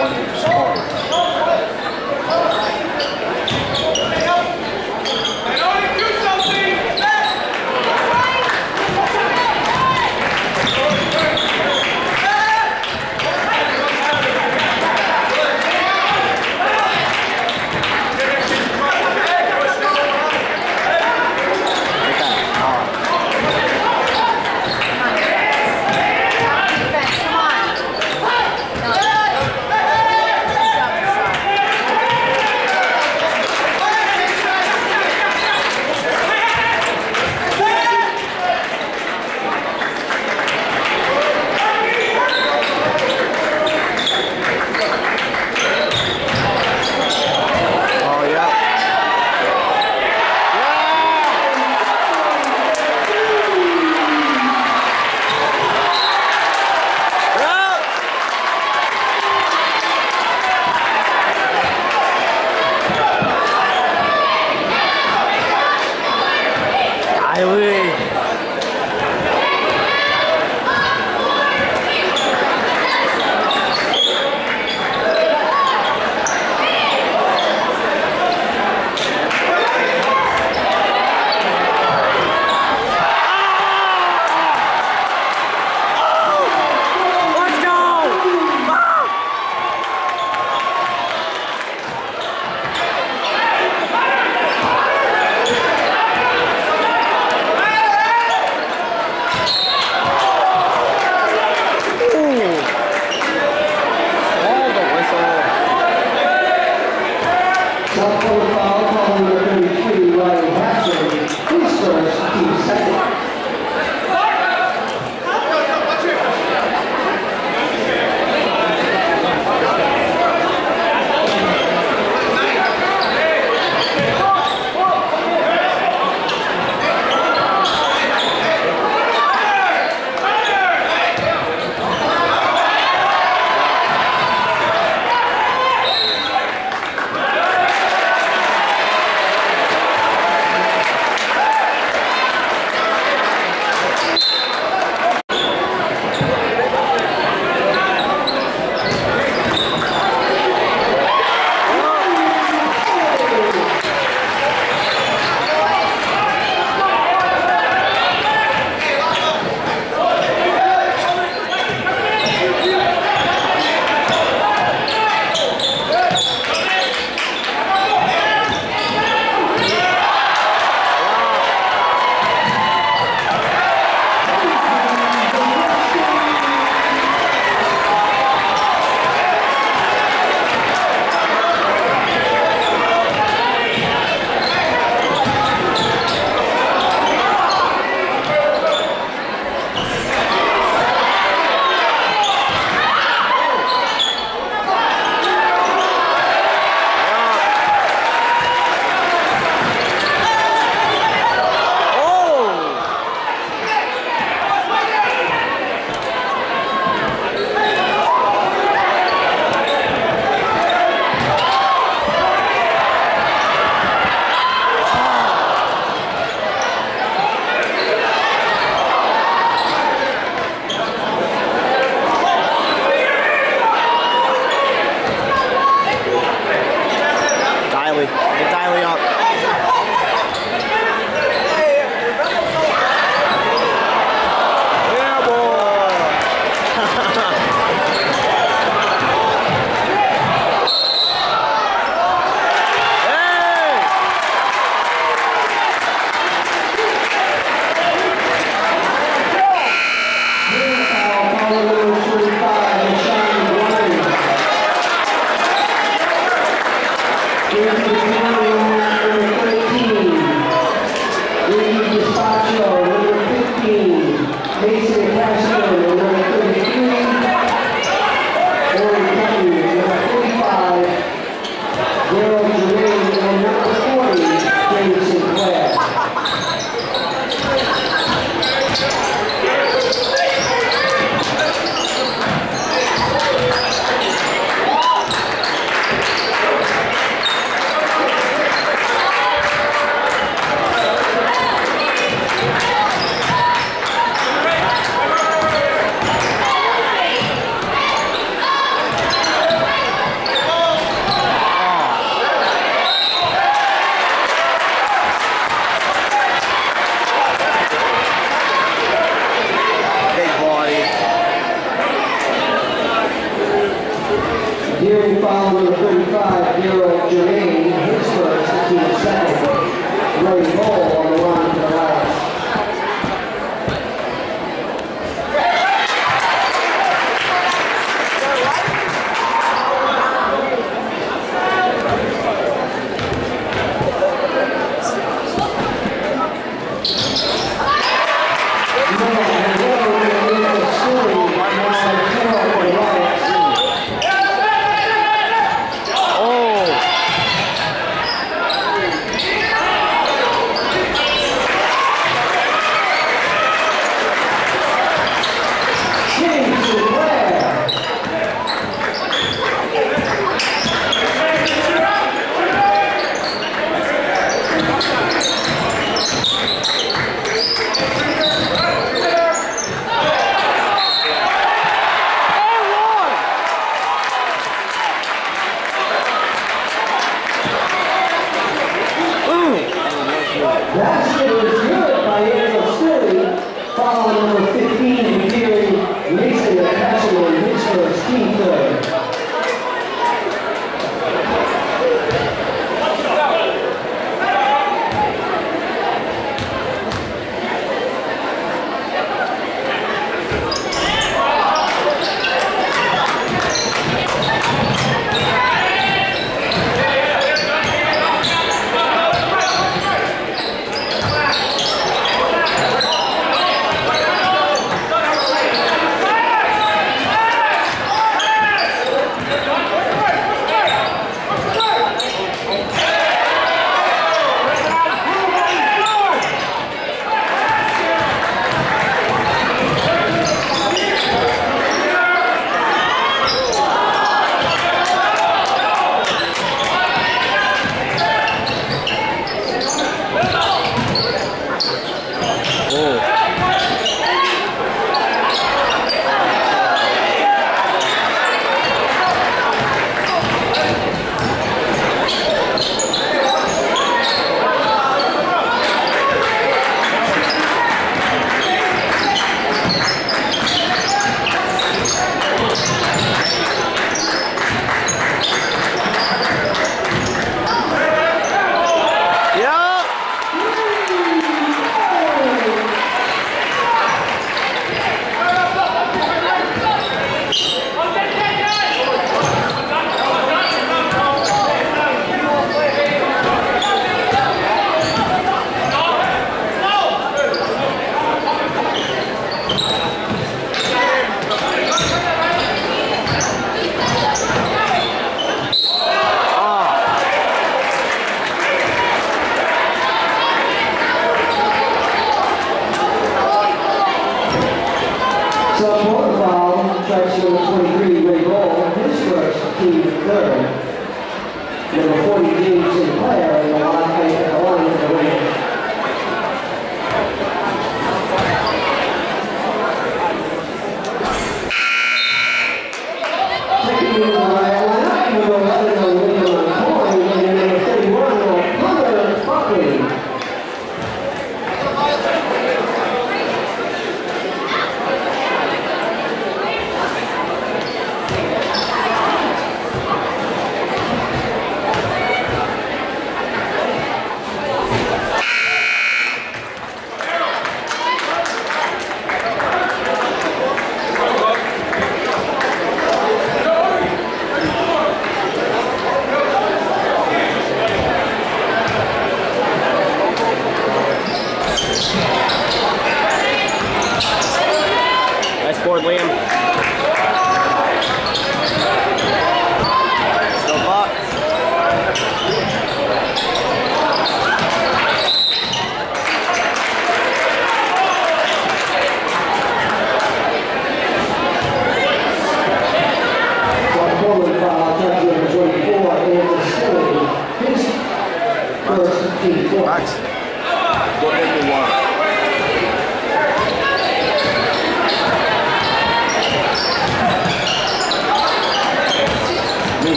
one-hit score. So fourth foul, strikes number 23, Ray ball. his first, team third. Number 40, James Sinclair,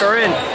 Let's in.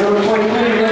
Number 23,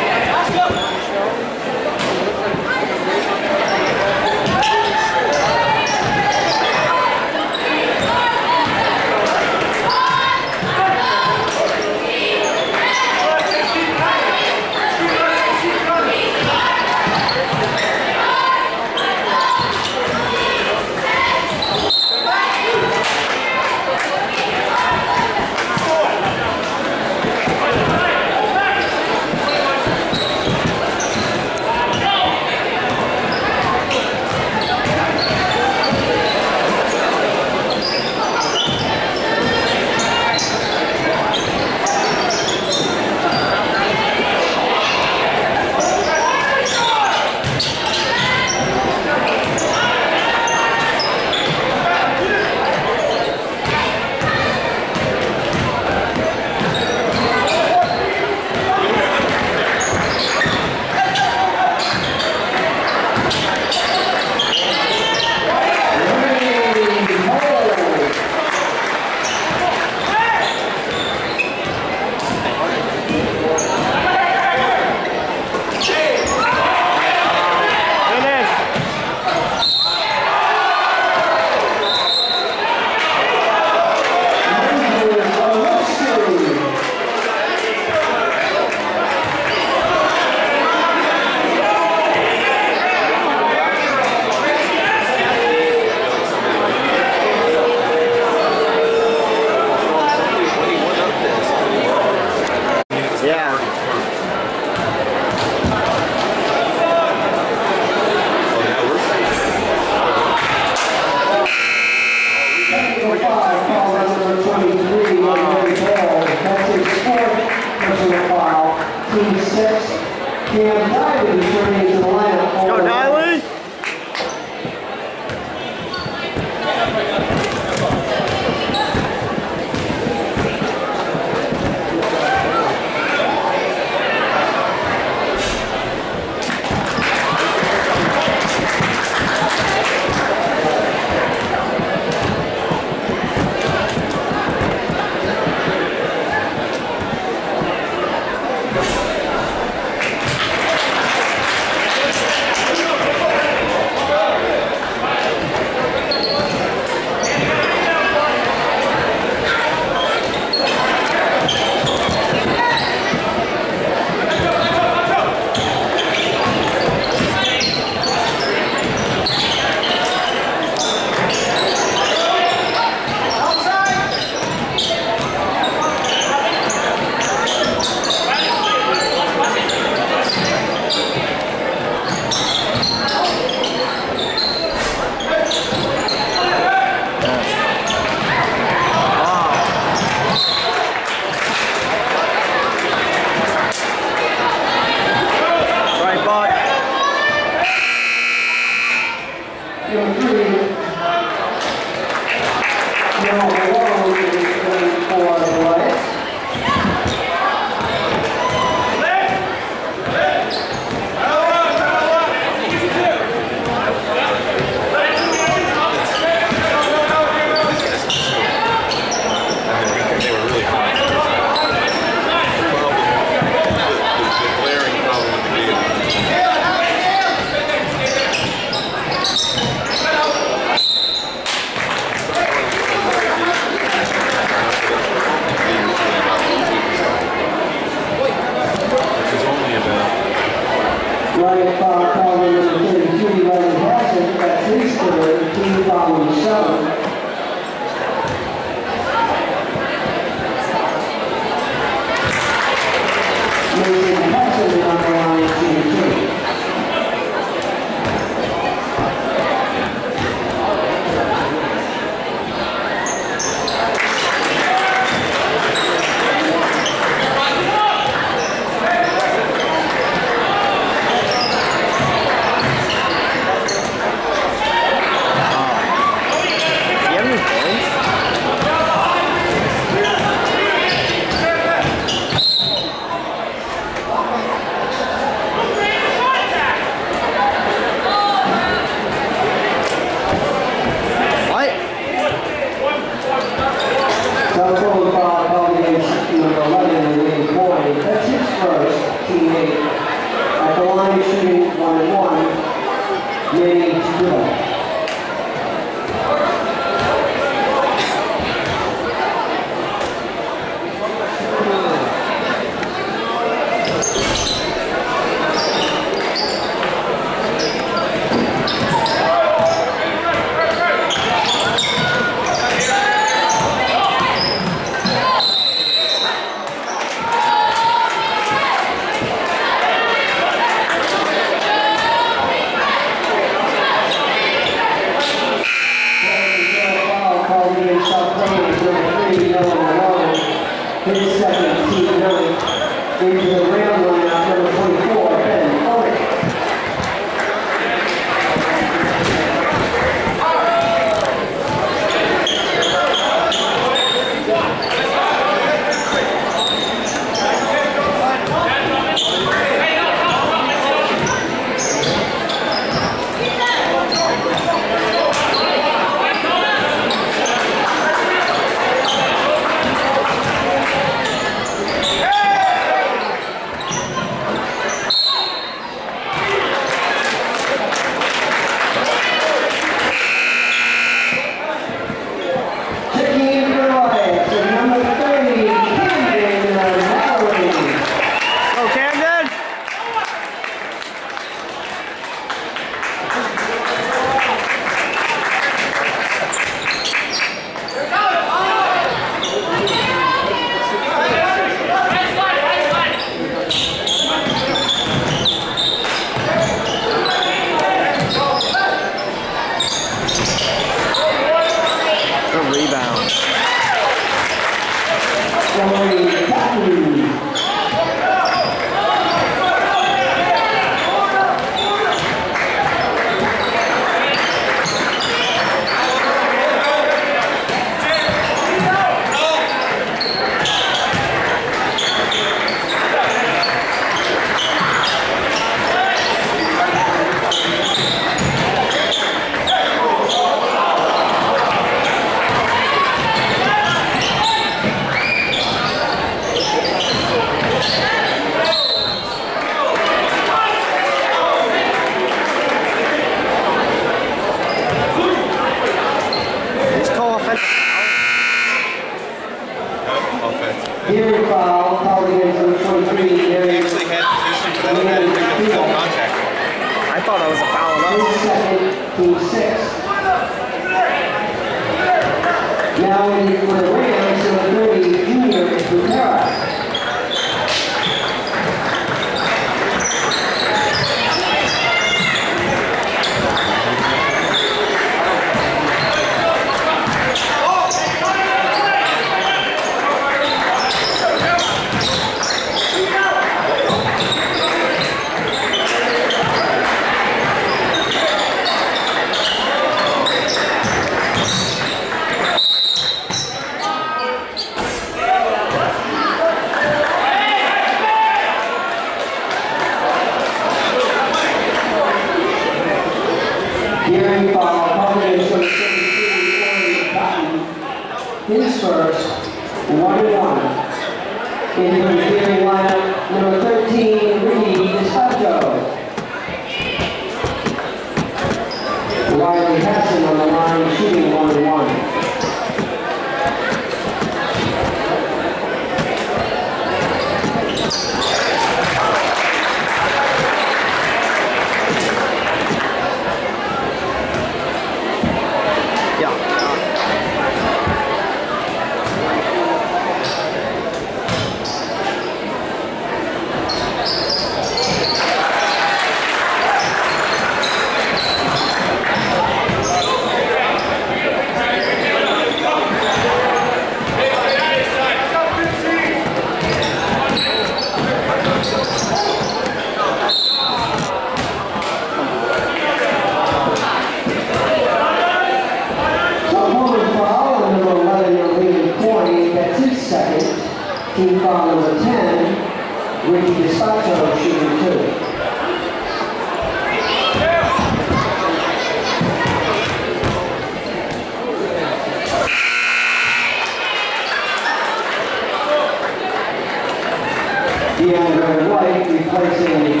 replacing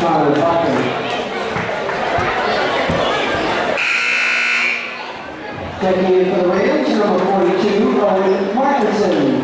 Connor Buckham. Taking in for the Rams, number 42, Owen Markinson.